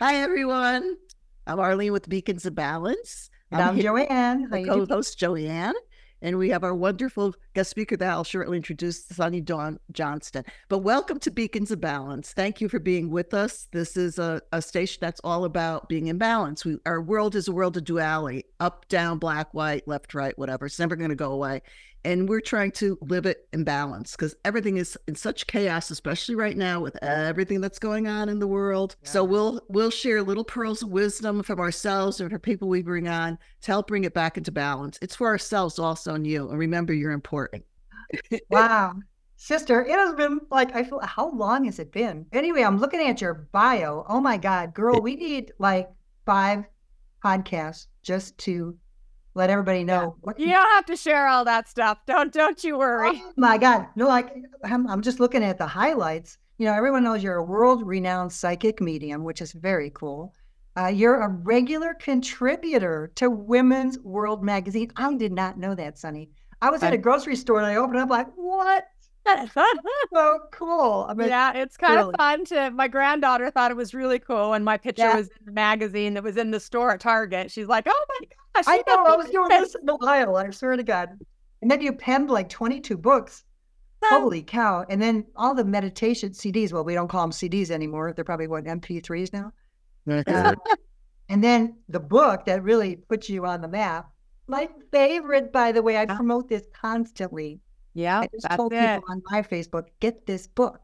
Hi, everyone. I'm Arlene with Beacons of Balance. And I'm, I'm Joanne. How co-host Joanne. And we have our wonderful guest speaker that I'll shortly introduce, Sunny Dawn Johnston. But welcome to Beacons of Balance. Thank you for being with us. This is a, a station that's all about being in balance. We, our world is a world of duality up, down, black, white, left, right, whatever. It's never going to go away and we're trying to live it in balance because everything is in such chaos especially right now with everything that's going on in the world. Yeah. so we'll we'll share little pearls of wisdom from ourselves and from people we bring on to help bring it back into balance. It's for ourselves also and you and remember you're important. Wow. Sister it has been like i feel how long has it been? Anyway i'm looking at your bio. Oh my god girl we need like five podcasts just to let everybody know. Yeah. You don't have to share all that stuff. Don't don't you worry. Oh my God, no! Like I'm, I'm just looking at the highlights. You know, everyone knows you're a world-renowned psychic medium, which is very cool. Uh, you're a regular contributor to Women's World magazine. I did not know that, Sunny. I was at a grocery store and I opened up like, what? so cool. I mean, yeah, it's kind really. of fun to. My granddaughter thought it was really cool, and my picture yeah. was in the magazine that was in the store at Target. She's like, "Oh my gosh!" I know. I was doing this in Ohio. I swear to God. And then you penned like twenty-two books. Holy cow! And then all the meditation CDs. Well, we don't call them CDs anymore. They're probably what MP3s now. Uh, and then the book that really puts you on the map. My favorite, by the way, I promote this constantly yeah, I just told it. people on my Facebook, get this book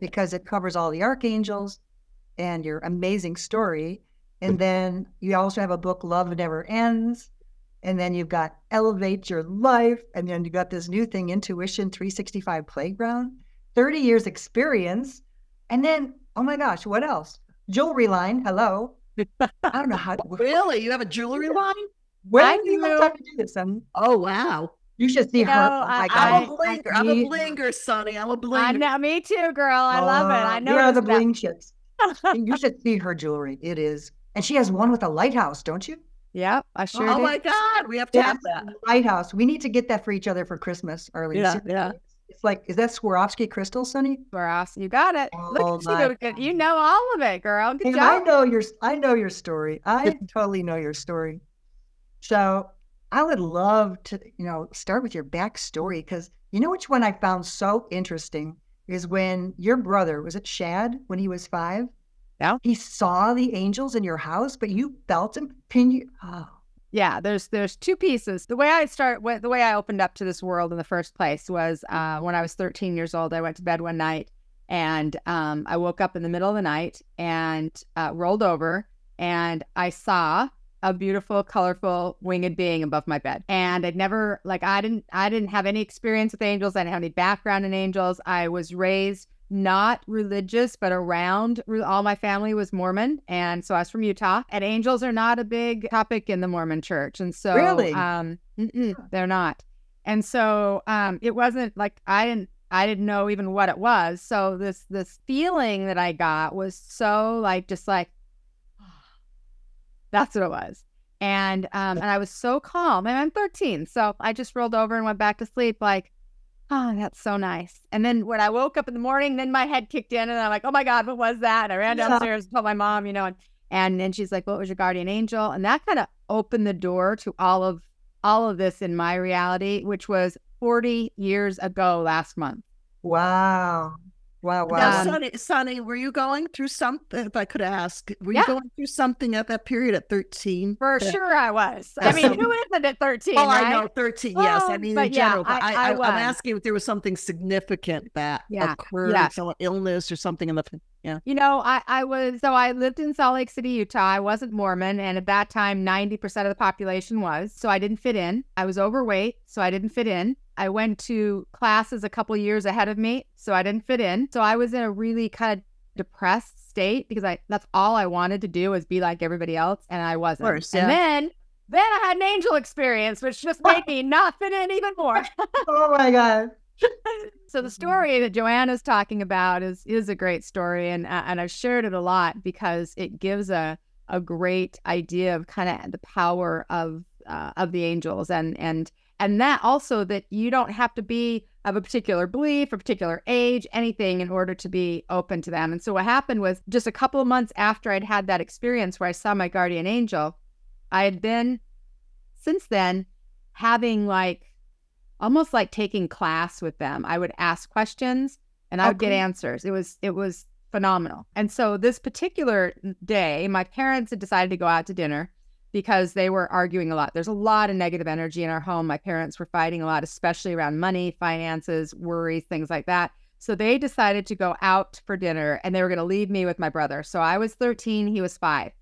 because it covers all the archangels and your amazing story. And then you also have a book, Love Never Ends. And then you've got Elevate Your Life. And then you've got this new thing, Intuition 365 Playground, 30 years experience. And then, oh my gosh, what else? Jewelry line. Hello. I don't know how. To, really? You have a jewelry line? When I do you have time to do this? Um, oh, wow. You should see her. Oh I, am a blinger. I, am a blinger, Sunny. I'm a blinger. I know, me too, girl. I love it. I oh, know. You're the bling chicks. you should see her jewelry. It is, and she has one with a lighthouse, don't you? Yep, I sure. Oh do. my God, we have to have that lighthouse. We need to get that for each other for Christmas, early. Yeah, yeah. It's like, is that Swarovski crystal, Sunny? Swarovski, you got it. Oh, Look at you, you know all of it, girl. Good job. I know your, I know your story. I totally know your story. So I would love to, you know, start with your backstory because you know which one I found so interesting is when your brother was it Shad when he was five. Yeah, he saw the angels in your house, but you felt them. Can you? Oh. Yeah, there's there's two pieces. The way I start, the way I opened up to this world in the first place was uh, when I was 13 years old. I went to bed one night and um, I woke up in the middle of the night and uh, rolled over and I saw a beautiful, colorful winged being above my bed. And I'd never like I didn't I didn't have any experience with angels. I didn't have any background in angels. I was raised not religious, but around all my family was Mormon. And so I was from Utah. And angels are not a big topic in the Mormon church. And so really? um they're not. And so um it wasn't like I didn't I didn't know even what it was. So this this feeling that I got was so like just like that's what it was. And um, and I was so calm. And I'm 13, so I just rolled over and went back to sleep. Like, oh, that's so nice. And then when I woke up in the morning, then my head kicked in, and I'm like, oh my god, what was that? And I ran downstairs and told my mom, you know, and and then she's like, what was your guardian angel? And that kind of opened the door to all of all of this in my reality, which was 40 years ago last month. Wow. Wow, wow. Now, um, Sunny, Sunny, were you going through something? If I could ask, were yeah. you going through something at that period at 13? For yeah. sure, I was. I mean, who isn't at 13? Oh, right? I know, 13, yes. I mean, in general, yeah, I, I, am asking if there was something significant that occurred, yeah. some illness or something in the, yeah. You know, I, I was, so I lived in Salt Lake City, Utah. I wasn't Mormon. And at that time, 90% of the population was. So I didn't fit in. I was overweight, so I didn't fit in. I went to classes a couple years ahead of me, so I didn't fit in. So I was in a really kind of depressed state because I that's all I wanted to do was be like everybody else, and I wasn't. Course, yeah. And then then I had an angel experience, which just made me not fit in even more. oh my god. so the story that Joanna's talking about is is a great story, and uh, and I've shared it a lot because it gives a a great idea of kind of the power of uh, of the angels and and and that also that you don't have to be of a particular belief, a particular age, anything in order to be open to them. And so what happened was just a couple of months after I'd had that experience where I saw my guardian angel, I had been since then having like almost like taking class with them. I would ask questions and I would get answers. It was it was phenomenal. And so this particular day, my parents had decided to go out to dinner because they were arguing a lot. There's a lot of negative energy in our home. My parents were fighting a lot, especially around money, finances, worries, things like that. So they decided to go out for dinner and they were going to leave me with my brother. So I was 13, he was 5.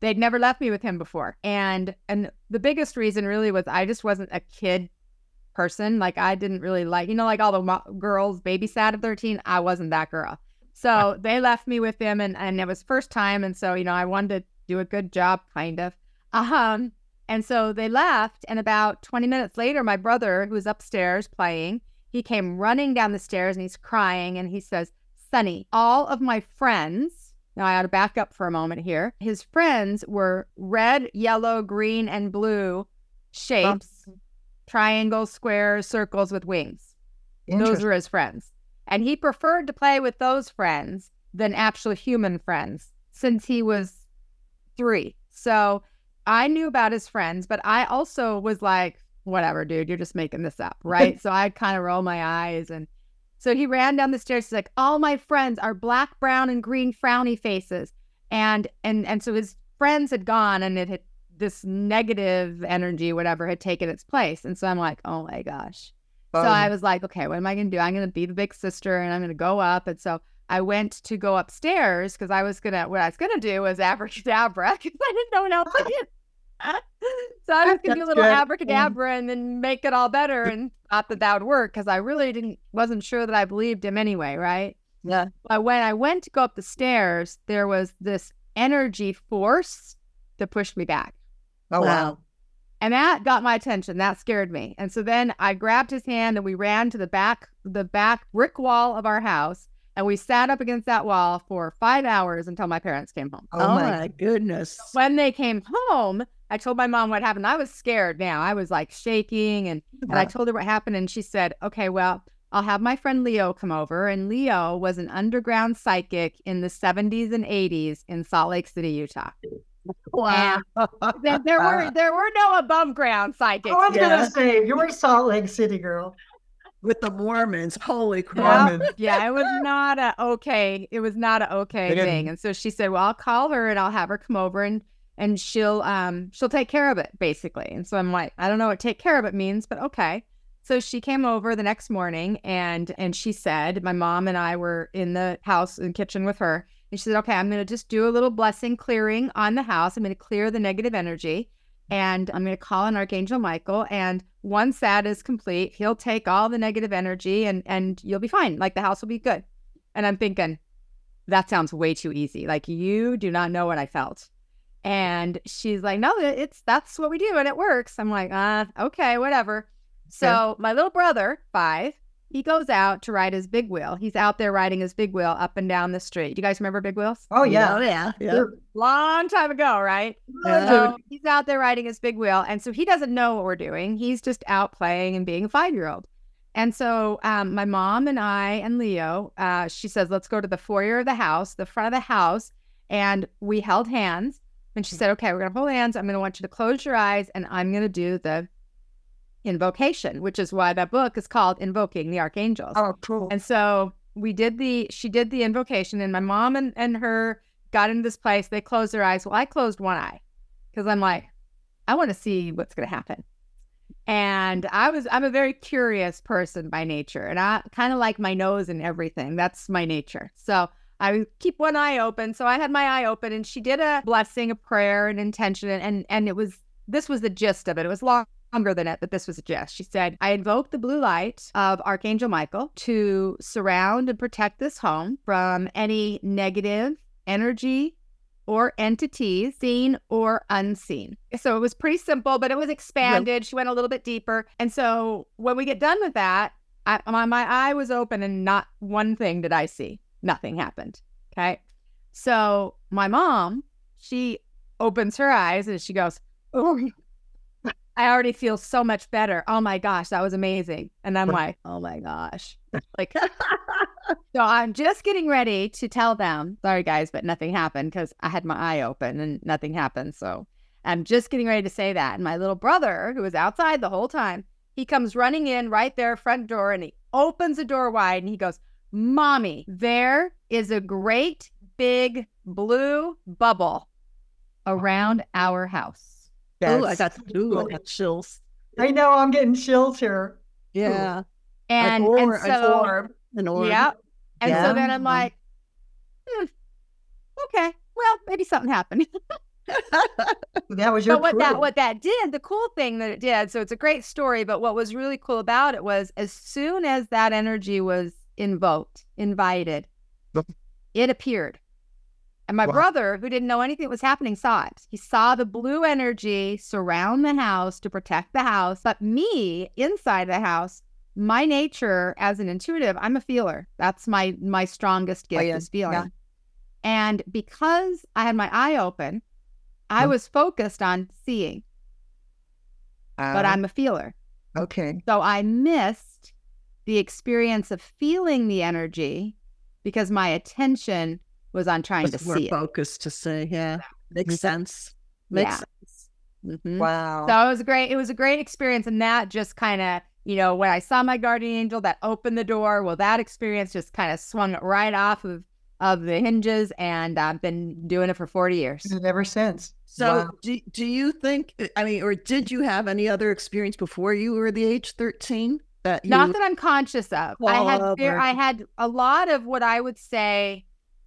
They'd never left me with him before. And and the biggest reason really was I just wasn't a kid person. Like I didn't really like, you know, like all the mo- girls babysat at 13, I wasn't that girl. So they left me with him and and it was first time and so, you know, I wanted to do a good job kind of. Um, and so they left, and about 20 minutes later, my brother, who was upstairs playing, he came running down the stairs and he's crying and he says, Sunny, all of my friends, now I ought to back up for a moment here. His friends were red, yellow, green, and blue shapes, triangles, squares, circles with wings. Those were his friends. And he preferred to play with those friends than actual human friends since he was three. So I knew about his friends, but I also was like, whatever, dude, you're just making this up, right? so I kind of roll my eyes. And so he ran down the stairs. He's like, all my friends are black, brown, and green frowny faces. And and and so his friends had gone and it had this negative energy, whatever, had taken its place. And so I'm like, oh my gosh. Um, so I was like, okay, what am I gonna do? I'm gonna be the big sister and I'm gonna go up. And so I went to go upstairs because I was gonna what I was gonna do was abracadabra because I didn't know what else to do. so I was gonna do a little good. abracadabra and then make it all better, and thought that that would work because I really didn't wasn't sure that I believed him anyway, right? Yeah. But when I went to go up the stairs, there was this energy force that pushed me back. Oh wow. And that got my attention. That scared me. And so then I grabbed his hand and we ran to the back the back brick wall of our house and we sat up against that wall for five hours until my parents came home. Oh, oh my goodness. When they came home, I told my mom what happened. I was scared now. I was like shaking and, yeah. and I told her what happened. And she said, okay, well, I'll have my friend Leo come over. And Leo was an underground psychic in the 70s and 80s in Salt Lake City, Utah. Wow. there, there were there were no above ground psychics. I was yeah. gonna say you were Salt Lake City girl with the Mormons. Holy crap. Yeah, yeah, it was not a okay. It was not a okay thing. And so she said, Well, I'll call her and I'll have her come over and and she'll um she'll take care of it, basically. And so I'm like, I don't know what take care of it means, but okay. So she came over the next morning and and she said, my mom and I were in the house and kitchen with her. And she said, Okay, I'm gonna just do a little blessing clearing on the house. I'm gonna clear the negative energy and I'm going to call on Archangel Michael. And once that is complete, he'll take all the negative energy and and you'll be fine. Like the house will be good. And I'm thinking, that sounds way too easy. Like you do not know what I felt. And she's like, no, it's that's what we do and it works. I'm like, uh, okay, whatever. So my little brother, five, he goes out to ride his big wheel. He's out there riding his big wheel up and down the street. Do you guys remember big wheels? Oh yeah, oh, yeah, yeah. Long time ago, right? Yeah. So he's out there riding his big wheel, and so he doesn't know what we're doing. He's just out playing and being a five year old. And so um, my mom and I and Leo, uh, she says, let's go to the foyer of the house, the front of the house, and we held hands. And she said, okay, we're gonna hold hands. I'm gonna want you to close your eyes, and I'm gonna do the invocation, which is why that book is called Invoking the Archangels. Oh, cool. And so we did the, she did the invocation, and my mom and, and her got into this place. They closed their eyes. Well, I closed one eye because I'm like, I want to see what's going to happen. And I was, I'm a very curious person by nature, and I kind of like my nose and everything. That's my nature. So I keep one eye open. So I had my eye open, and she did a blessing, a prayer, an intention, and and it was this was the gist of it. It was long longer than it, but this was a gist. She said, I invoke the blue light of Archangel Michael to surround and protect this home from any negative energy or entities, seen or unseen. So it was pretty simple, but it was expanded. Yep. She went a little bit deeper. And so when we get done with that, I, my, my eye was open and not one thing did I see. Nothing happened. Okay. So my mom, she opens her eyes and she goes, Oh, I already feel so much better. Oh my gosh, that was amazing. And I'm like, oh my gosh. Like, so I'm just getting ready to tell them, sorry guys, but nothing happened because I had my eye open and nothing happened. So I'm just getting ready to say that. And my little brother, who was outside the whole time, he comes running in right there, front door, and he opens the door wide and he goes, Mommy, there is a great big blue bubble around our house. Oh, I got ooh, I got chills. I know I'm getting chills here. Yeah. And, or, and so, orb. An orb. yeah. And Yeah. so then I'm like, hmm, okay, well, maybe something happened. That was your but what that what that did, the cool thing that it did, so it's a great story, but what was really cool about it was as soon as that energy was invoked, invited, it appeared. And my Wow. brother, who didn't know anything that was happening, saw it. He saw the blue energy surround the house to protect the house. But me, inside the house, my nature as an intuitive, I'm a feeler. That's my my strongest gift yeah. is feeling. Yeah. And because I had my eye open, I Yep. was focused on seeing, but Uh, I'm a feeler. okay. So I missed the experience of feeling the energy because my attention was on trying to Just more see it. focused to say, yeah. Makes sense. Makes Yeah. sense. Mhm. Wow. So it was a great, it was a great experience. And that just kind of, you know, when I saw my guardian angel that opened the door, well, that experience just kind of swung it right off of of the hinges and I've been doing it for 40 years. And ever since. So, Wow. do, do you think, I mean, or did you have any other experience before you were the age 13 that you, Not that I'm conscious of. I had Club I had a lot of what I would say.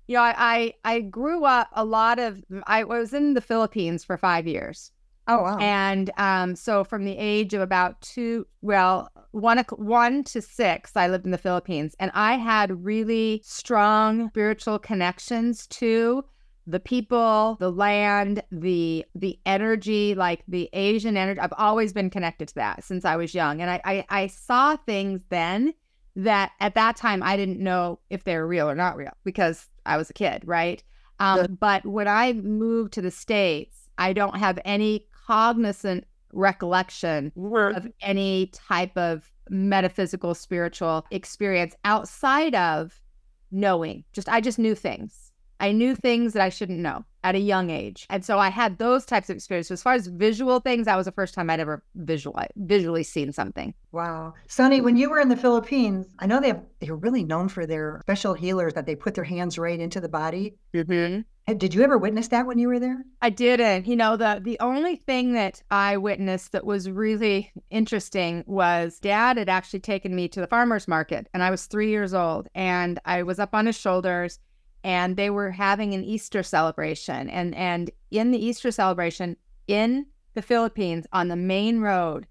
You know, I, I I grew up a lot of. I was in the Philippines for five years, Oh wow. and um, so from the age of about two, well, one one to six, I lived in the Philippines, and I had really strong spiritual connections to the people, the land, the the energy, like the Asian energy. I've always been connected to that since I was young, and I I, I saw things then that at that time I didn't know if they were real or not real because I was a kid, right? Um, Yeah. But when I moved to the states, I don't have any cognizant recollection of any type of metaphysical spiritual experience outside of knowing just i just knew things i knew things that i shouldn't know at a young age and so i had those types of experiences as far as visual things that was the first time i'd ever visualize visually seen something Wow. Sunny, when you were in the Philippines, I know they have, they're really known for their special healers that they put their hands right into the body. mm-hmm. Did you ever witness that when you were there? I didn't. You know, the the only thing that I witnessed that was really interesting was dad had actually taken me to the farmers market and I was 3 years old and I was up on his shoulders and they were having an Easter celebration. And and in the Easter celebration in the Philippines on the main road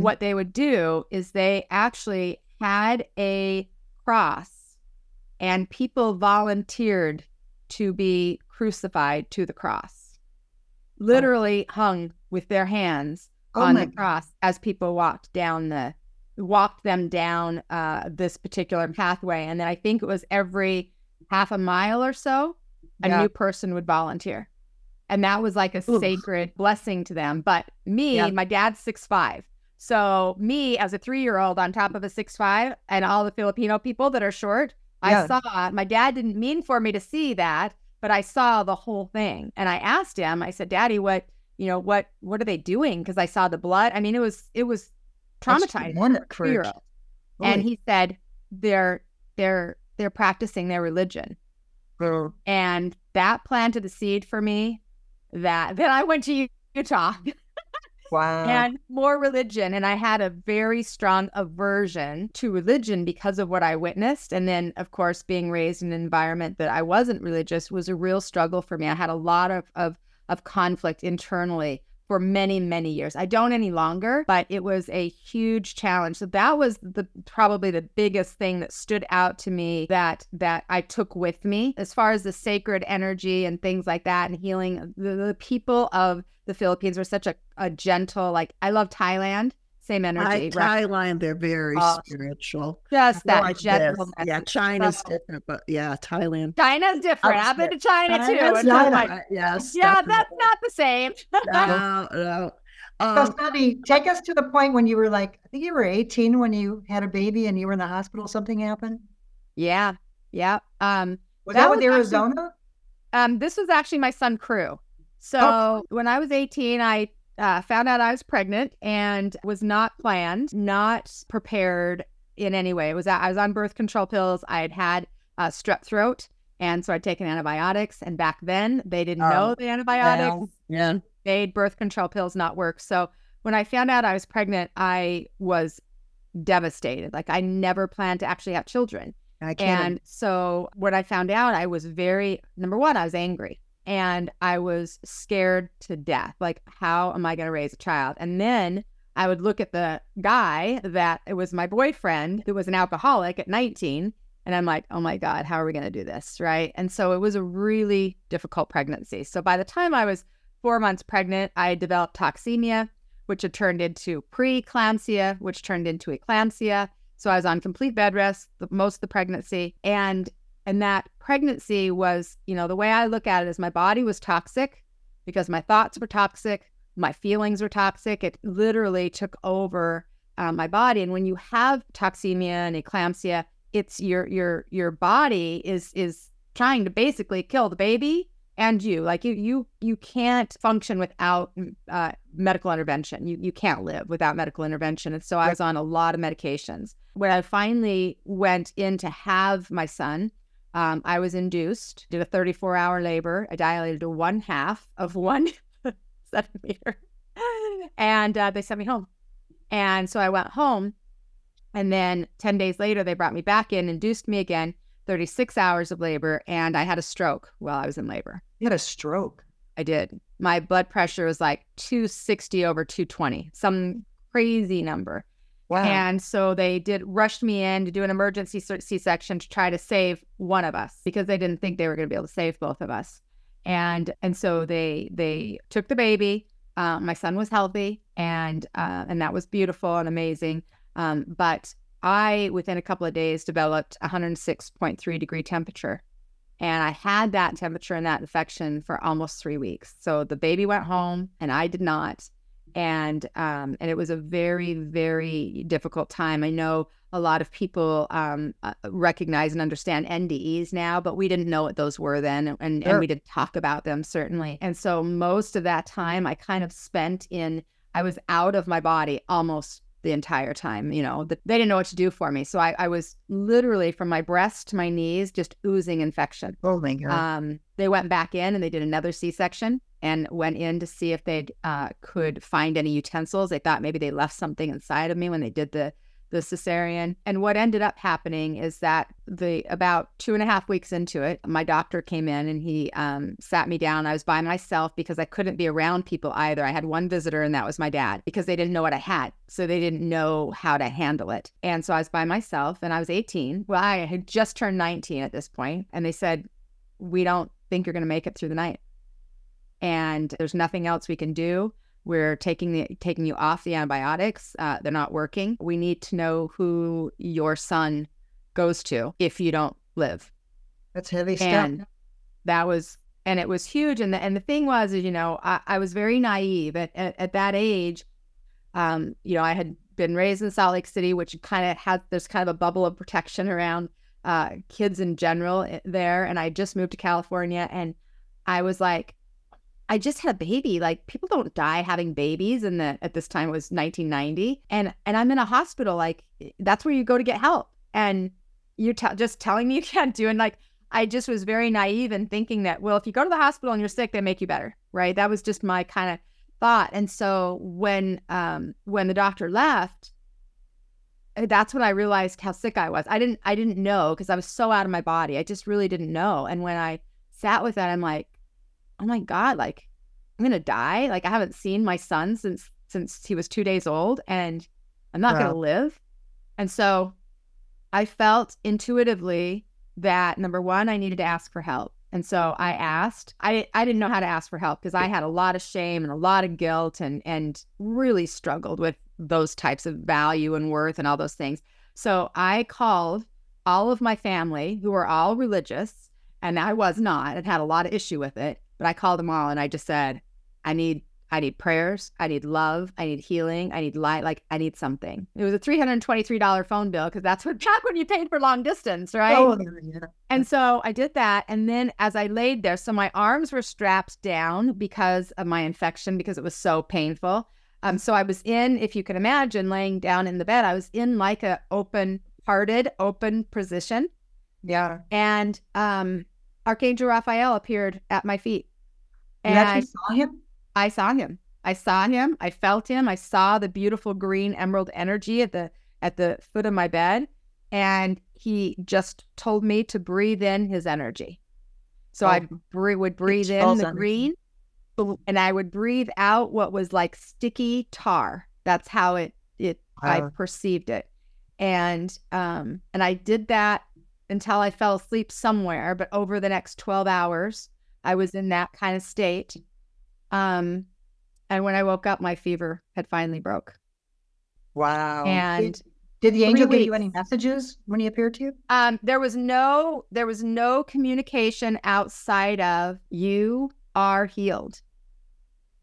what they would do is they actually had a cross and people volunteered to be crucified to the cross. Literally hung with their hands Oh on the cross as people walked down the walked them down uh, this particular pathway. And then i think it was every half a mile or so a Yeah. new person would volunteer and that was like a Oof. sacred blessing to them but me Yeah. my dad's six five so me as a three-year-old on top of a six five and all the filipino people that are short Yeah. i saw my dad didn't mean for me to see that but i saw the whole thing and i asked him i said daddy what you know what what are they doing because i saw the blood i mean it was it was traumatizing traumatic for a three-year-old. and he said they're they're they're practicing their religion. Oh, and that planted a seed for me that then i went to utah. Wow. and more religion. And i had a very strong aversion to religion because of what i witnessed. And then of course being raised in an environment that i wasn't religious was a real struggle for me. I had a lot of of, of conflict internally for many many years. I don't any longer but it was a huge challenge. So that was the probably the biggest thing that stood out to me that that i took with me. As far as the sacred energy and things like that and healing the, the people of the philippines were such a, a gentle like i love thailand same energy right? Thailand, they're very Uh, spiritual. just that Like Yeah, China's So- different, but yeah, Thailand. china's different i've been to china too China's and so I'm not- like, Uh, yes. yeah definitely. that's not the same no, no. Um, so, Sunny, take us to the point when you were like, I think you were 18 when you had a baby and you were in the hospital. Something happened. Yeah, yeah. Um, was that, that with Arizona? Actually, um, this was actually my son Crew. So oh. when I was 18, I uh, found out I was pregnant and was not planned, not prepared in any way. It was I was on birth control pills. I had had uh, strep throat, and so I'd taken antibiotics. And back then, they didn't know oh, the antibiotics yeah. made birth control pills not work. So when I found out I was pregnant, I was devastated. Like I never planned to actually have children. I can't. And so when I found out, I was very number one, I was angry and I was scared to death. Like, how am I going to raise a child? And then I would look at the guy that it was my boyfriend who was an alcoholic at 19. And I'm like, oh my God, how are we going to do this? Right. And so it was a really difficult pregnancy. So by the time I was four months pregnant, I developed toxemia, which had turned into preeclampsia, which turned into eclampsia. So I was on complete bed rest the, most of the pregnancy. And and that pregnancy was, you know, the way I look at it is my body was toxic because my thoughts were toxic, my feelings were toxic. It literally took over uh, my body. And when you have toxemia and eclampsia, it's your your your body is is trying to basically kill the baby and you. Like you you you can't function without mm, uh, medical intervention. You you can't live without medical intervention. And so i was on a lot of medications. When i finally went in to have my son um, I was induced, did a 34 hour labor. I dilated to one half of one centimeter. And uh, they sent me home. And so I went home. And then 10 days later, they brought me back in, induced me again, 36 hours of labor. And I had a stroke while I was in labor. You had a stroke? I did. My blood pressure was like 260 over 220, some crazy number. Wow. And so they did rushed me in to do an emergency C-section to try to save one of us because they didn't think they were going to be able to save both of us. And and so they they took the baby. Uh, my son was healthy, and uh, and that was beautiful and amazing. Um, but I, within a couple of days, developed 106.3 degree temperature, and I had that temperature and that infection for almost three weeks. So the baby went home, and I did not and um, and it was a very very difficult time. I know a lot of people um, uh, recognize and understand NDEs now, but we didn't know what those were then, and, sure. and we didn't talk about them certainly. And so most of that time, I kind of spent in I was out of my body almost the entire time. You know, the, they didn't know what to do for me, so I, I was literally from my breast to my knees just oozing infection. Oh my god! Um, they went back in and they did another C section and went in to see if they uh, could find any utensils. They thought maybe they left something inside of me when they did the the cesarean. And what ended up happening is that the about two and a half weeks into it, my doctor came in and he um, sat me down. I was by myself because I couldn't be around people either. I had one visitor and that was my dad because they didn't know what I had, so they didn't know how to handle it. And so I was by myself, and I was 18. Well, I had just turned 19 at this point, and they said, "We don't think you're going to make it through the night." And there's nothing else we can do. We're taking the taking you off the antibiotics. Uh, they're not working. We need to know who your son goes to if you don't live. That's heavy and stuff. That was and it was huge. And the and the thing was, is you know, I, I was very naive at, at, at that age. Um, you know, I had been raised in Salt Lake City, which kind of had there's kind of a bubble of protection around uh, kids in general eh, there. And I just moved to California, and I was like, I just had a baby. Like people don't die having babies, and at this time it was 1990, and and I'm in a hospital. Like that's where you go to get help, and you're t- just telling me you can't do. And like I just was very naive and thinking that well, if you go to the hospital and you're sick, they make you better, right? That was just my kind of thought. And so when um when the doctor left, eh, that's when I realized how sick I was. I didn't I didn't know because I was so out of my body. I just really didn't know. And when I sat with that, I'm like oh my god like i'm gonna die? Like i haven't seen my son since since he was two days old and i'm not gonna live. And so i felt intuitively that number one i needed to ask for help. And so i asked i i didn't know how to ask for help because i had a lot of shame and a lot of guilt and and really struggled with those types of value and worth and all those things. So i called all of my family who are all religious and i was not and had a lot of issue with it but I called them all and I just said, I need I need prayers. I need love. I need healing. I need light. Like I need something. It was a three hundred twenty-three dollar phone bill because that's what back when you paid for long distance, right? Oh, yeah. And so I did that. And then as I laid there, so my arms were strapped down because of my infection because it was so painful. Um, so I was in, if you can imagine, laying down in the bed, I was in like a open hearted, open position. Yeah. And um Archangel Raphael appeared at my feet. You And actually saw him? I saw him. I saw him. I felt him. I saw the beautiful green emerald energy at the at the foot of my bed, and he just told me to breathe in his energy. So I Oh. bre- would breathe in the everything. green, and I would breathe out what was like sticky tar. That's how it it I perceived it, and um and I did that until I fell asleep somewhere. But over the next twelve hours, I was in that kind of state. Um, and when I woke up, my fever had finally broke. Wow. And did the angel three give you any messages when he appeared to you? um, there was no there was no communication outside of you are healed.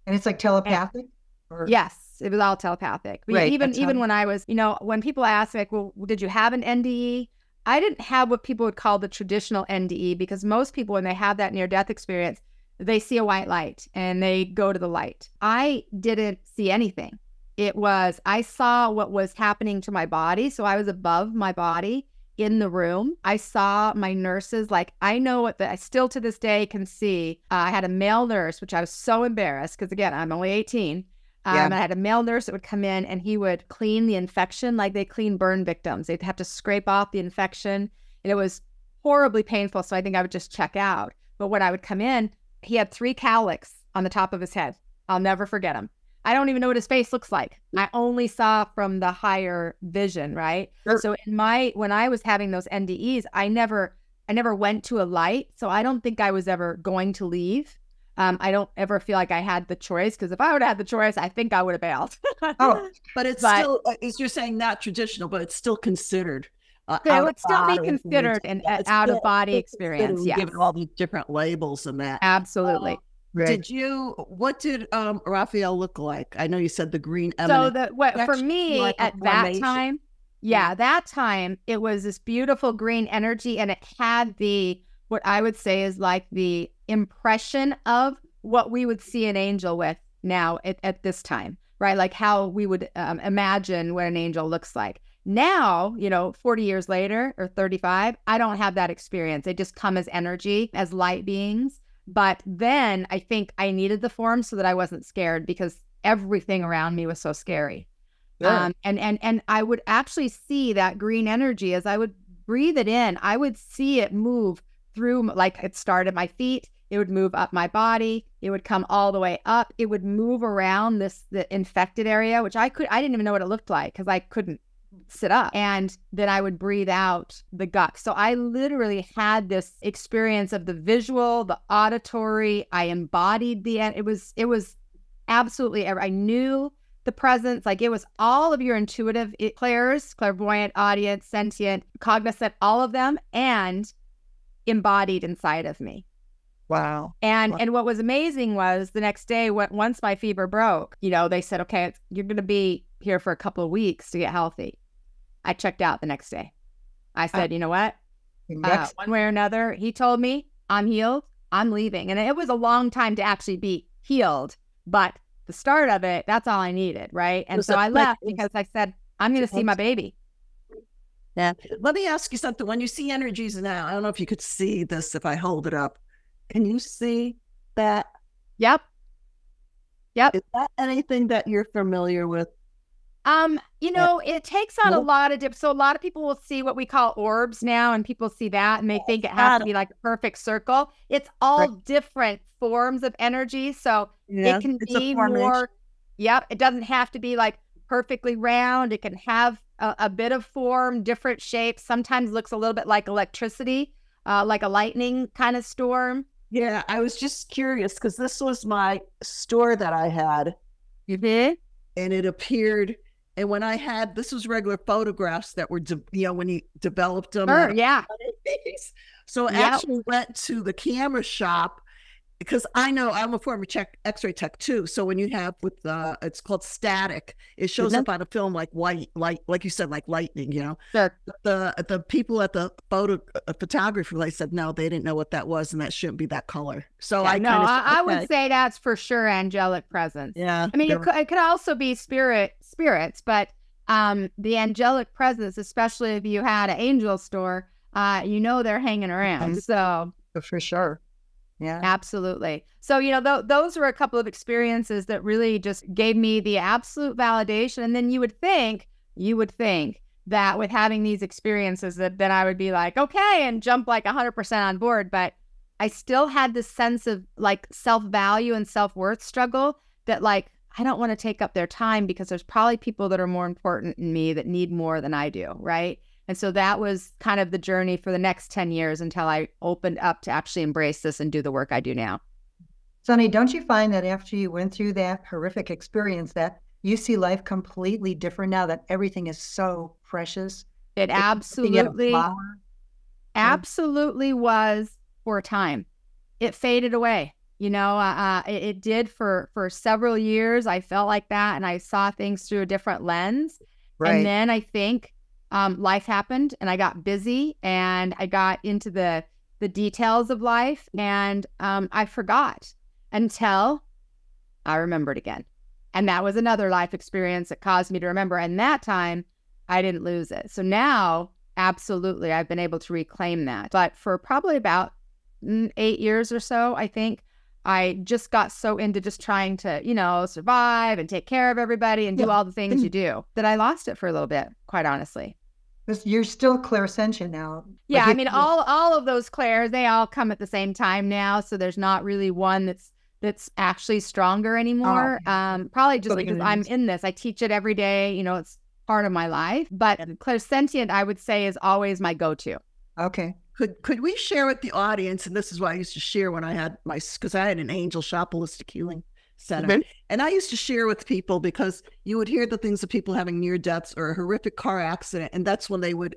And it's like telepathic? Or- Yes, it was all telepathic. But Right, even even when I was, you know, when people ask like, well, did you have an NDE? I didn't have what people would call the traditional NDE because most people, when they have that near death experience, they see a white light and they go to the light. I didn't see anything. It was, I saw what was happening to my body. So I was above my body in the room. I saw my nurses, like, I know what the, I still to this day can see. Uh, I had a male nurse, which I was so embarrassed because, again, I'm only 18. Um, Yeah. I had a male nurse that would come in and he would clean the infection like they clean burn victims. They'd have to scrape off the infection. And it was horribly painful. So I think I would just check out. But when I would come in, he had three cowlicks on the top of his head. I'll never forget him. I don't even know what his face looks like. I only saw from the higher vision, right? Sure. So in my when I was having those NDEs, I never I never went to a light. So I don't think I was ever going to leave. Um, I don't ever feel like I had the choice because if I would have had the choice, I think I would have bailed. Oh, But it's But- still, uh, as you're saying, not traditional, but it's still considered. Uh, It would still be considered an- like that. out-of-body experience, considered. We yes. Give all these different labels and that. Absolutely. right. Did you? What did um Raphael look like? I know you said the green so eminence. the what for me like at that formation. time yeah that time it was this beautiful green energy and it had the what i would say is like the impression of what we would see an angel with now at, at this time right like how we would um, imagine what an angel looks like now you know 40 years later or 35 i don't have that experience they just come as energy as light beings but then i think i needed the form so that i wasn't scared because everything around me was so scary Good. um, and and and I would actually see that green energy as I would breathe it in. I would see it move through, like it started my feet. It would move up my body. It would come all the way up. It would move around this the infected area, which I could I didn't even know what it looked like because I couldn't sit up. And then I would breathe out the gut. So I literally had this experience of the visual, the auditory. I embodied the it was it was absolutely I knew the presence like it was all of your intuitive it, clairs clairvoyant audience sentient cognizant all of them and embodied inside of me wow. and Wow. and what was amazing was the next day when, once my fever broke you know they said okay you're going to be here for a couple of weeks to get healthy i checked out the next day i said you know what uh, one way or another he told me i'm healed i'm leaving and it was a long time to actually be healed but the start of it that's all i needed right and so i left because i said i'm going to see my baby Yeah. Let me ask you something. When you see energies now, I don't know if you could see this if I hold it up. Can you see that? yep Yep. Is that anything that you're familiar with? Um, you know, it takes on a lot of dip. So a lot of people will see what we call orbs now, and people see that and they think it has to be like a perfect circle. It's all Right. different forms of energy. So Yeah, it can be more. Yep, it doesn't have to be like perfectly round. It can have a, a bit of form, different shapes. Sometimes looks a little bit like electricity, uh, like a lightning kind of storm. Yeah, I was just curious because this was my store that I had, Mm-hmm. and it appeared. And when I had this was regular photographs that were, de- you know, when he developed them. Sure, yeah. So I Yep. actually went to the camera shop because I know I'm a former check X-ray tech too. So when you have with uh, it's called static, it shows Mhm. up on a film like white, like like you said, like lightning. You know, Sure. the the people at the photo uh, photography they said no, they didn't know what that was, and that shouldn't be that color. So Yeah, I no, kind of I, I would say that's for sure angelic presence. yeah. I mean, it could, it could also be spirit spirits, but um, the angelic presence, especially if you had an angel store, uh, you know they're hanging around. Mhm. So For sure. Yeah. absolutely. So you know, th- those were a couple of experiences that really just gave me the absolute validation. And then you would think, you would think that with having these experiences, that then I would be like, okay, and jump like hundred percent on board. But I still had this sense of like self value and self worth struggle that like I don't want to take up their time because there's probably people that are more important than me that need more than I do, right? And so that was kind of the journey for the next 10 years until I opened up to actually embrace this and do the work I do now. Sunny, don't you find that after you went through that horrific experience that you see life completely different now that everything is so precious? It Looking at a absolutely, absolutely was for a time. It faded away. You know, uh, uh, it, it did for for several years. I felt like that, and I saw things through a different lens. Right. And then I think um, life happened, and I got busy, and I got into the the details of life, and um, I forgot until I remembered again. And that was another life experience that caused me to remember. And that time, I didn't lose it. So now, absolutely, I've been able to reclaim that. But for probably about mm, eight years or so, I think I just got so into just trying to, you know, survive and take care of everybody and do Yeah. all the things you do that I lost it for a little bit, quite honestly. This- You're still clairsentient now. but Yeah, I mean, all all of those clairs, they all come at the same time now, so there's not really one that's that's actually stronger anymore. Um, probably just because it I'm in this, I teach it every day. You know, it's part of my life. But clairsentient, I would say, is always my go-to. Okay. Could could we share with the audience? And this is what I used to share when I had my because I had an angel shop holistic healing center, Mhm. and I used to share with people because you would hear the things of people having near deaths or a horrific car accident, and that's when they would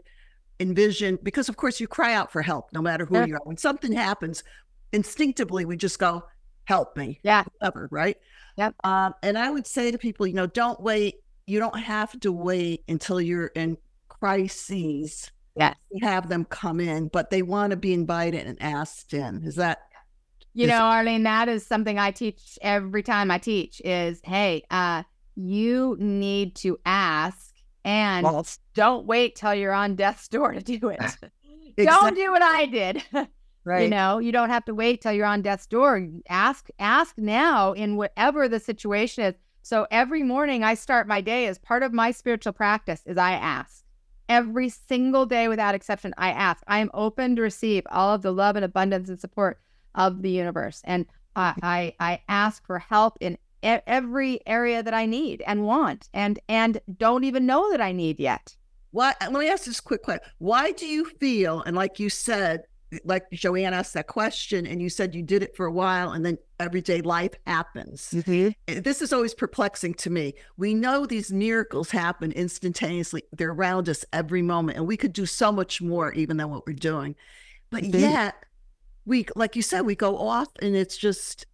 envision because of course you cry out for help no matter who Sure. you are. When something happens, instinctively we just go, "Help me!" Yeah. whatever, right? Yep. Um, and I would say to people, you know, don't wait. You don't have to wait until you're in crises Yes. to have them come in, but they want to be invited and asked in. Is that You know, Arlene, that is something I teach every time I teach is, hey, uh, you need to ask and well? don't wait till you're on death's door to do it. Don't do what I did. Right. You know, you don't have to wait till you're on death's door. Ask, ask now in whatever the situation is. So every morning I start my day as part of my spiritual practice is I ask. Every single day without exception, I ask. I am open to receive all of the love and abundance and support of the universe. And I, I, I ask for help in every area that I need and want and and don't even know that I need yet. Why? Let me ask this quick question. Why do you feel, and like you said, like Joanne asked that question, and you said you did it for a while, and then everyday life happens. Eh, This is always perplexing to me. We know these miracles happen instantaneously, they're around us every moment, and we could do so much more even than what we're doing. But Mhm. yet, we, like you said, we go off, and it's just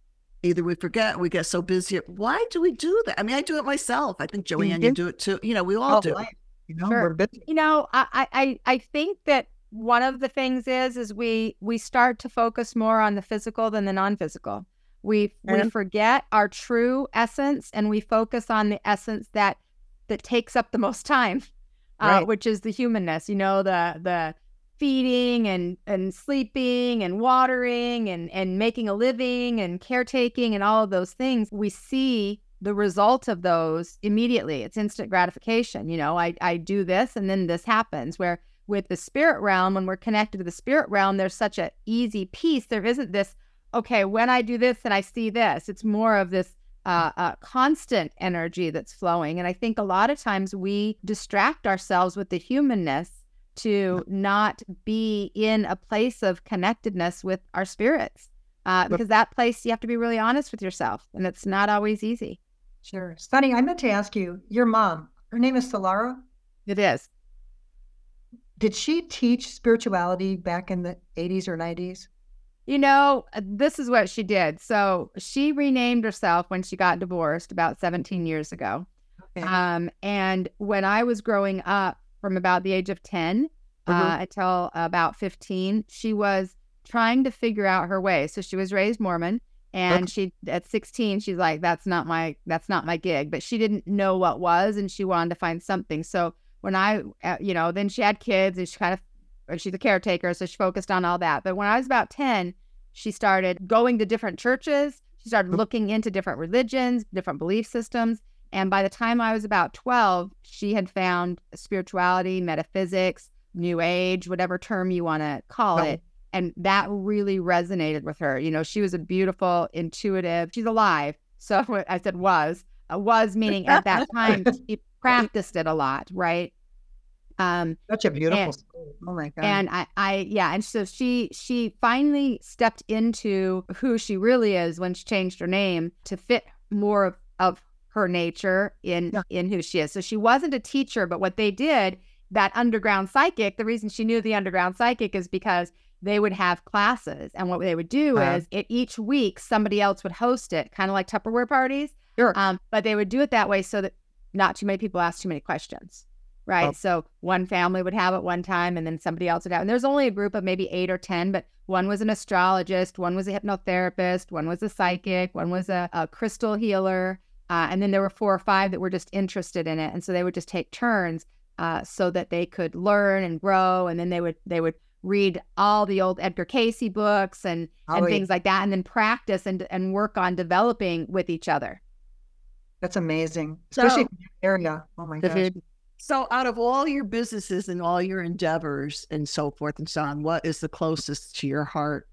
either we forget, we get so busy. Why do we do that? I mean, I do it myself. I think Joanne, you Mhm. do it too. You know, we all Oh, do. life, You know, Sure. we're busy. you know I, I i I think that one of the things is is we we start to focus more on the physical than the non-physical we we forget our true essence and we focus on the essence that that takes up the most time uh, which is the humanness you know the the feeding and and sleeping and watering and and making a living and caretaking and all of those things we see the result of those immediately. It's instant gratification you know i i do this and then this happens. Where with the spirit realm when we're connected to the spirit realm there's such an easy piece there isn't this okay when i do this and i see this. It's more of this uh, uh, constant energy that's flowing. And i think a lot of times we distract ourselves with the humanness to not be in a place of connectedness with our spirits uh, because that place you have to be really honest with yourself and it's not always easy Sure. Sunny, I meant to ask you, your mom, her name is Solara. it is Did she teach spirituality back in the 80s or 90s? You know, this is what she did. So she renamed herself when she got divorced about 17 years ago. Okay. Um, and when I was growing up, from about the age of 10 uh, Mhm. until about 15, she was trying to figure out her way. So she was raised Mormon. And she at 16, she's like, that's not my that's not my gig. But she didn't know what was, and she wanted to find something. So when I, uh, you know, then she had kids, and she kind of, or she's a caretaker, so she focused on all that. But when I was about 10, she started going to different churches. She started looking into different religions, different belief systems. And by the time I was about 12, she had found spirituality, metaphysics, new age, whatever term you want to call Right. it. And that really resonated with her. You know, she was a beautiful, intuitive, she's alive. So I said was, uh, was meaning at that time she practiced it a lot, right? Um, Such a beautiful and- story. Oh my god. and I, I, yeah, and so she, she finally stepped into who she really is when she changed her name to fit more of, of her nature in Yeah. in who she is. So she wasn't a teacher, but what they did, that underground psychic, the reason she knew the underground psychic is because they would have classes, and what they would do Uh-huh. is it, each week somebody else would host it, kind of like Tupperware parties. Sure. Um, but they would do it that way so that not too many people ask too many questions. Right. Oh. So one family would have it one time and then somebody else would have. And there's only a group of maybe eight or 10, but one was an astrologist, one was a hypnotherapist, one was a psychic, one was a, a crystal healer. Uh, and then there were four or five that were just interested in it. And so they would just take turns uh, so that they could learn and grow. And then they would, they would read all the old Edgar Cayce books and, and Oh, yeah. things like that, and then practice and, and work on developing with each other. That's amazing. So- Especially in area. Oh my gosh. So, out of all your businesses and all your endeavors and so forth and so on, what is the closest to your heart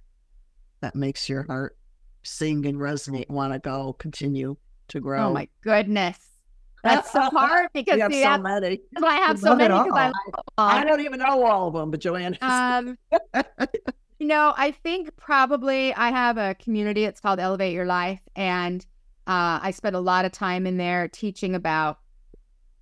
that makes your heart sing and resonate, want to go, continue to grow? Oh my goodness. That's so hard because We have see, so many. I have so many because I. I don't even know all of them, but Joanne. Um, you know, I think probably I have a community. It's called Elevate Your Life, and uh, I spend a lot of time in there teaching about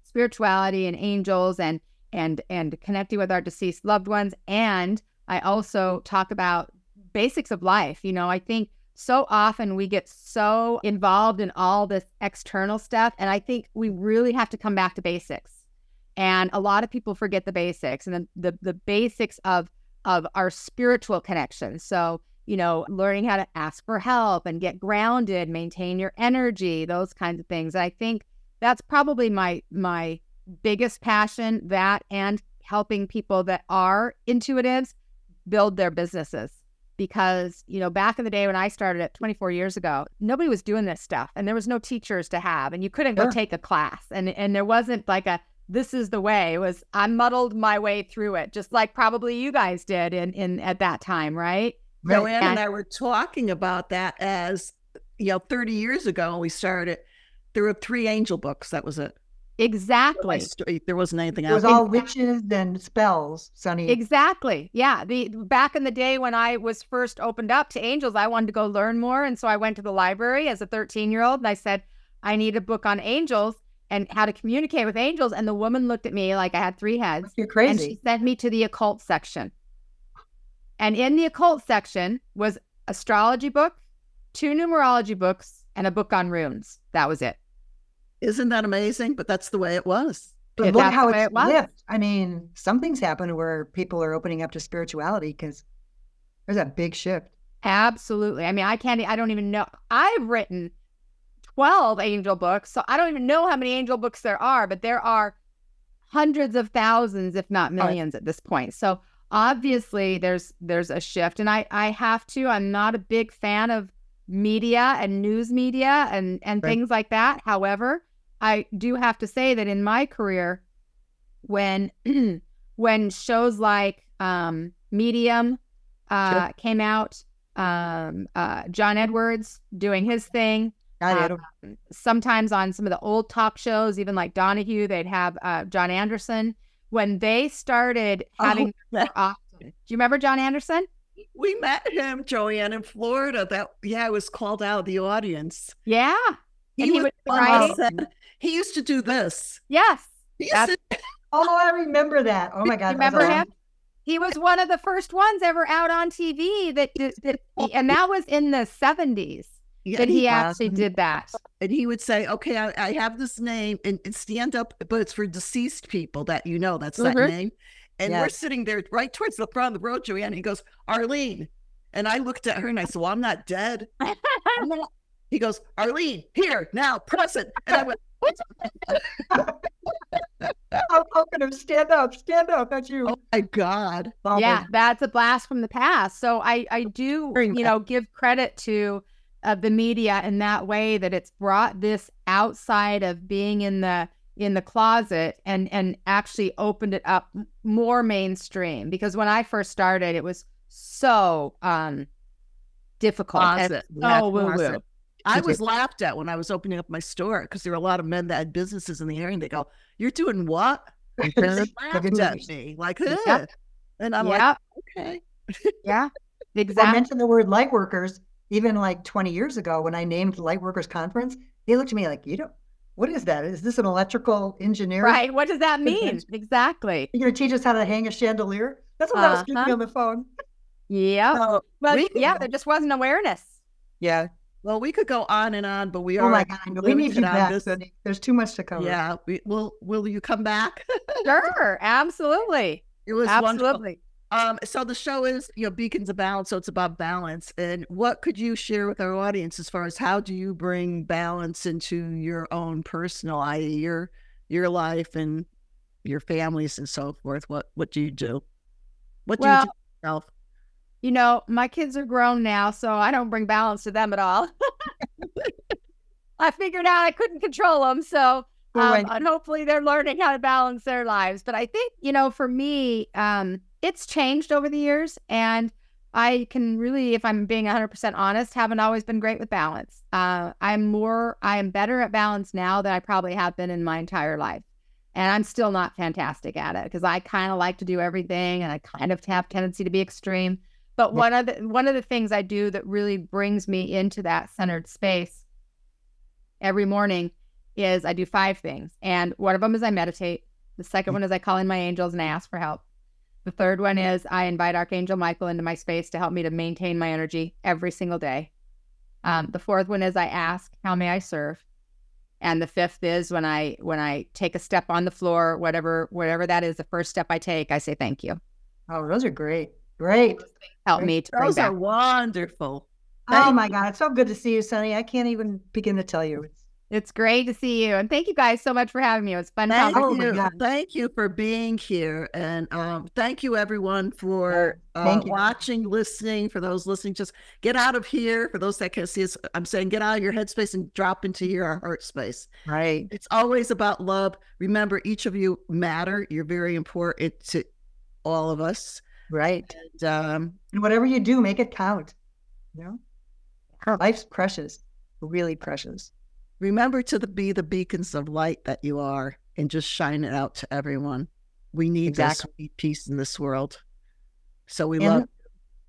spirituality and angels and and and connecting with our deceased loved ones. And I also talk about basics of life. You know, I think so often we get so involved in all this external stuff, and I think we really have to come back to basics. And a lot of people forget the basics and the the, the basics of of our spiritual connection. So, you know, learning how to ask for help and get grounded, maintain your energy, those kinds of things. I think that's probably my my biggest passion that and helping people that are intuitives build their businesses because you know back in the day when i started it 24 years ago nobody was doing this stuff and there was no teachers to have and you couldn't go take a class and and there wasn't like a this is the way it was i muddled my way through it just like probably you guys did in in at that time right And- and I were talking about that as, you know, 30 years ago when we started. There were three angel books. That was it. Exactly There wasn't anything else. It was all witches and spells, Sunny. Exactly. Yeah. The back in the day when I was first opened up to angels, I wanted to go learn more. And so I went to the library as a 13 year old and I said, I need a book on angels and how to communicate with angels. And the woman looked at me like I had three heads You're crazy. and she sent me to the occult section. And in the occult section was astrology book, two numerology books, and a book on runes. That was it. Isn't that amazing? But that's the way it was. But Yeah, look that's how it's it was. flipped. I mean, something's happened where people are opening up to spirituality because there's a big shift. Absolutely. I mean, I can't, I don't even know. I've written 12 angel books. So I don't even know how many angel books there are, but there are hundreds of thousands, if not oh, millions at this point. So obviously there's, there's a shift and I, I have to, I'm not a big fan of media and news media and, and Right. things like that. However, I do have to say that in my career, when, when shows like, um, Medium, uh, came out, um, uh, John Edwards doing his thing. Uh, Sometimes on some of the old talk shows, even like Donahue, they'd have uh, John Anderson. When they started Oh, having often, do you remember John Anderson? We met him, Joanne, in Florida. That yeah, I was called out of the audience. Yeah. And he was would the one that write- said- he used to do this. Yes. He to- oh, I remember that. Oh my God. you that was remember a him? he was one of the first ones ever out on TV that, did, that and that was in the 70s Yeah, that and he actually did that. and he would say, "Okay, I, I have this name, and, and stand up, but it's for deceased people that you know. That's that Mhm. name." And we're sitting there right towards the front of the road, Joanne. And he goes, "Arlene," and I looked at her and I said, "Well, I'm not dead." I'm not- He goes, "Arlene, here now, press it," and I went, "What's How, how can him stand up? Stand up. That's you. Oh my god!" Bummer. yeah, that's a blast from the past. So I I do you know give credit to uh, the media in that way that it's brought this outside of being in the in the closet and and actually opened it up more mainstream because when I first started it was so um difficult and Closet. Yeah, so woo woo. I was laughed at when I was opening up my store because there were a lot of men that had businesses in the area, and they go, "You're doing what?" They laughed at me like, Yep. And I'm like, yeah, "Okay." yeah, Exactly. I mentioned the word light workers even like 20 years ago when I named the light workers conference. They looked at me like, you don't, what is that? Is this an electrical engineer? Right. What does that mean? Exactly. You're going to teach us how to hang a chandelier? That's what I was thinking Uh-huh. on the phone. Yeah. So Well, we yeah, go- there just wasn't awareness. Yeah. well, we could go on and on, but we Oh are. my God. I know. We need you limited on back. this. There's too much to cover. Yeah, we will. Will you come back? Sure. Absolutely. it was wonderful. Um, so the show is, you know, Beacons of Balance, so it's about balance. And what could you share with our audience as far as how do you bring balance into your own personal, i.e., your your life and your families and so forth? What what do you do? What do Well, you do yourself? You know, my kids are grown now, so I don't bring balance to them at all. I figured out I couldn't control them, so um, and hopefully they're learning how to balance their lives. But I think you know, for me, um, it's changed over the years, and I can really, if I'm being 100% honest, haven't always been great with balance. Uh, I'm more, I am better at balance now than I probably have been in my entire life. And I'm still not fantastic at it because I kind of like to do everything and I kind of have tendency to be extreme. But Yeah. one of the one of the things I do that really brings me into that centered space every morning is I do five things. And one of them is I meditate. The second one is I call in my angels and I ask for help. The third one is I invite Archangel Michael into my space to help me to maintain my energy every single day. Um, the fourth one is I ask, how may I serve? And the fifth is when I when I take a step on the floor, whatever whatever that is, the first step I take, I say thank you. Oh, those are great. Great. Help Right. me to bring Those back. are wonderful. Oh my God. It's so good to see you, Sunny. I can't even begin to tell you. It's It's great to see you, and thank you guys so much for having me. It was fun Thank talking. My you. God. Thank you for being here. And um, thank you, everyone, for uh, you. watching, listening. For those listening, just get out of here. For those that can see us, I'm saying get out of your headspace and drop into your heart space. right. It's always about love. Remember, each of you matter. You're very important to all of us. Right. And um, And whatever you do, make it count. You know? Life's precious. Really precious. Remember to the, be the beacons of light that you are and just shine it out to everyone. We need. Exactly. Peace in this world. So we And love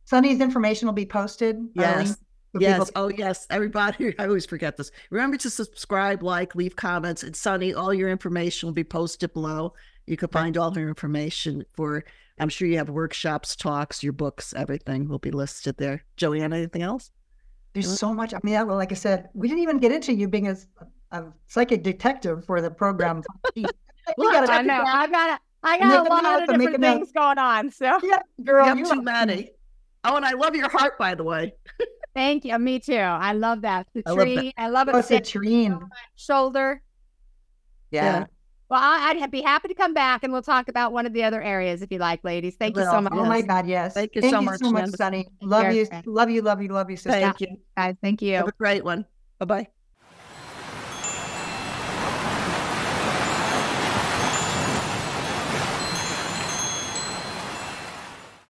Sunny's information will be posted. Yes. Yes. people- Oh, yes. Everybody, I always forget this. Remember to subscribe, like, leave comments. And Sunny, all your information will be posted below. You can find all her information for, I'm sure you have workshops, talks, your books, everything will be listed there. Joanne, anything else? There's so much. I mean, yeah, well, like I said, we didn't even get into you being a, a psychic detective for the program. we gotta I know. I got I Make got a a lot of different a things going on. So Yeah, girl, you have you too many. Oh, and I love your heart, by the way. thank you. Me too. I love that. The I love that. tree. I love Oh, it. it's a sitting Trine. on my shoulder. Yeah. Well, I- I'd be happy to come back and we'll talk about one of the other areas if you like, ladies. Thank you so much, Oh my God, yes. Thank you so much, so much, Candace. Sunny. Love you, friend. love you, love you, love you, sister. Thank you. guys. Thank you. Have a great one. Bye bye.